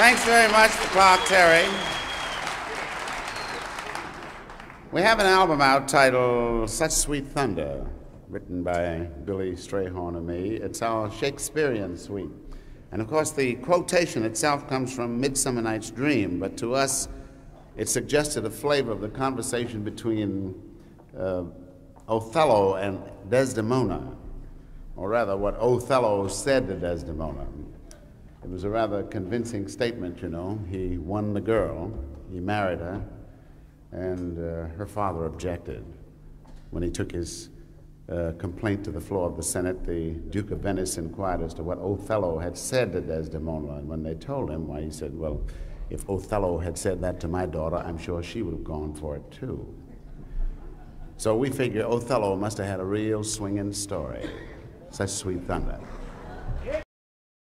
Thanks very much to Clark Terry. We have an album out titled Such Sweet Thunder, written by Billy Strayhorn and me. It's our Shakespearean suite. And of course, the quotation itself comes from Midsummer Night's Dream, but to us, it suggested a flavor of the conversation between uh, Othello and Desdemona, or rather, what Othello said to Desdemona. It was a rather convincing statement, you know. He won the girl, he married her, and uh, her father objected. When he took his uh, complaint to the floor of the Senate, the Duke of Venice inquired as to what Othello had said to Desdemona, and when they told him, why, he said, Well, if Othello had said that to my daughter, I'm sure she would have gone for it too. So we figure Othello must have had a real swinging story. Such sweet thunder.